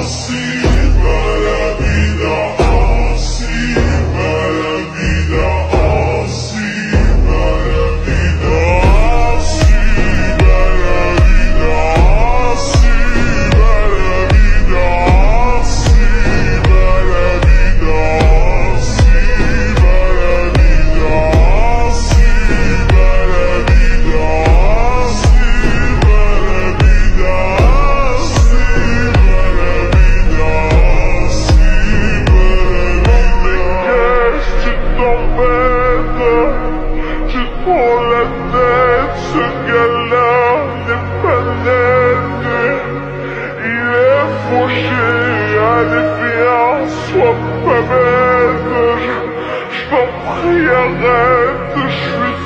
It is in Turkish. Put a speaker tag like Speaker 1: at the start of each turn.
Speaker 1: velocidade. Allez viens, sois pas bête. Je